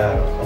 Yeah.